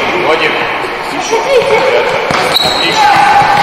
подскажите. Отлично.